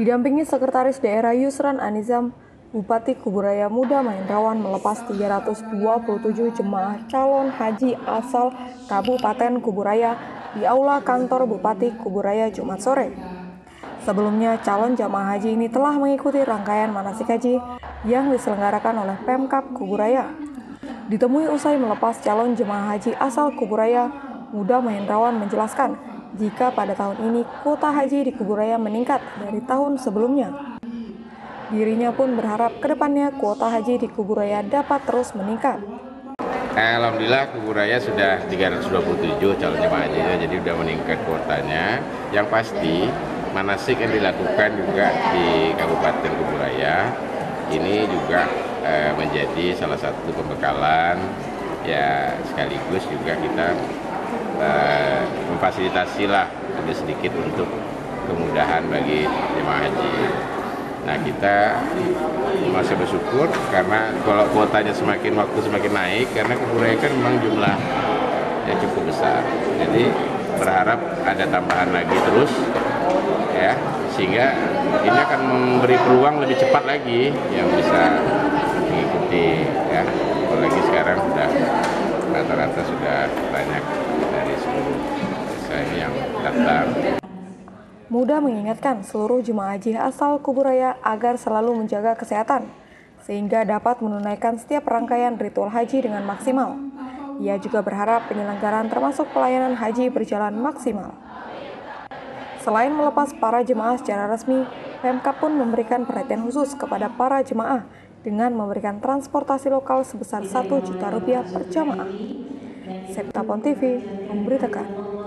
Didampingi Sekretaris Daerah Yusran Anizam, Bupati Kuburaya Muda Mahendrawan melepas 327 jemaah calon haji asal Kabupaten Kuburaya di Aula Kantor Bupati Kuburaya Jumat sore. Sebelumnya, calon jamaah haji ini telah mengikuti rangkaian manasik haji yang diselenggarakan oleh Pemkap Kuburaya. Ditemui usai melepas calon jemaah haji asal Kuburaya, Muda Mahendrawan menjelaskan jika pada tahun ini kuota haji di Kuburaya meningkat dari tahun sebelumnya. Dirinya pun berharap ke depannya kuota haji di Kuburaya dapat terus meningkat. Alhamdulillah Kuburaya sudah 327 calon jemaah hajinya, jadi sudah meningkat kuotanya. Yang pasti manasik yang dilakukan juga di Kabupaten Kuburaya ini juga eh, menjadi salah satu pembekalan ya sekaligus juga kita uh, memfasilitasi lah lebih sedikit untuk kemudahan bagi jemaah haji. Nah kita masih bersyukur karena kalau kuotanya semakin waktu semakin naik karena kan memang jumlah yang cukup besar. Jadi berharap ada tambahan lagi terus ya sehingga ini akan memberi peluang lebih cepat lagi yang bisa mengikuti ya apalagi sekarang sudah rata-rata sudah banyak yang datang. Muda mengingatkan seluruh jemaah haji asal Kuburaya agar selalu menjaga kesehatan, sehingga dapat menunaikan setiap rangkaian ritual haji dengan maksimal. Ia juga berharap penyelenggaraan termasuk pelayanan haji berjalan maksimal. Selain melepas para jemaah secara resmi, Pemkap pun memberikan perhatian khusus kepada para jemaah dengan memberikan transportasi lokal sebesar 1 juta rupiah per jamaah. Septapon TV memberitakan.